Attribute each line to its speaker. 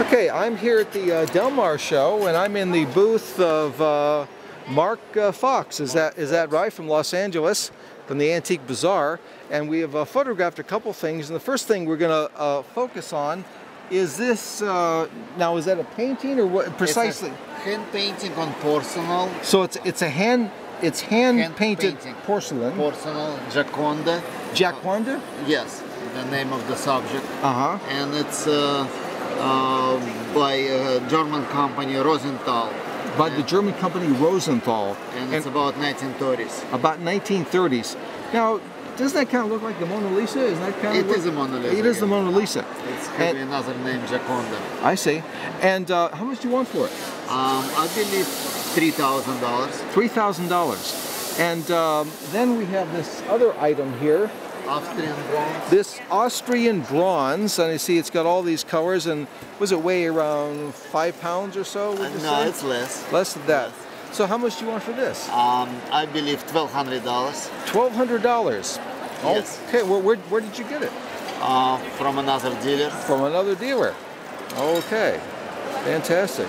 Speaker 1: Okay, I'm here at the uh, Del Mar show, and I'm in the booth of uh, Mark uh, Fox. Is that is that right from Los Angeles, from the Antique Bazaar? And we have uh, photographed a couple things. And the first thing we're going to uh, focus on is this. Uh, now, is that a painting or what precisely?
Speaker 2: hand painting on porcelain.
Speaker 1: So it's it's a hand it's hand,
Speaker 2: Hand
Speaker 1: painted
Speaker 2: painting.
Speaker 1: porcelain.
Speaker 2: Porcelain Gioconda.
Speaker 1: Jaquanda?
Speaker 2: Yes, the name of the subject.
Speaker 1: Uh huh.
Speaker 2: And it's by a German company Rosenthal.
Speaker 1: By the German company Rosenthal.
Speaker 2: And it's about 1930s.
Speaker 1: about 1930s. Now, doesn't that kind of look like the Mona Lisa? Isn't that kind
Speaker 2: It
Speaker 1: of
Speaker 2: is a Mona Lisa,
Speaker 1: It is the. Mona Lisa.
Speaker 2: It's
Speaker 1: And-
Speaker 2: another name, Gioconda.
Speaker 1: I see. And uh, how much do you want for it?
Speaker 2: Um, I believe $3,000.
Speaker 1: Three thousand dollars. And um, then we have this other item here.
Speaker 2: Austrian bronze.
Speaker 1: This Austrian bronze, and you see it's got all these colors. And was it weigh around five pounds or so?
Speaker 2: Uh, no,
Speaker 1: say?
Speaker 2: it's less.
Speaker 1: less than that. So how much do you want for this?
Speaker 2: Um, I believe $1,200.
Speaker 1: Twelve hundred dollars.
Speaker 2: Yes.
Speaker 1: Okay. Well, where, where did you get it?
Speaker 2: Uh, from another dealer.
Speaker 1: From another dealer. Okay. Fantastic.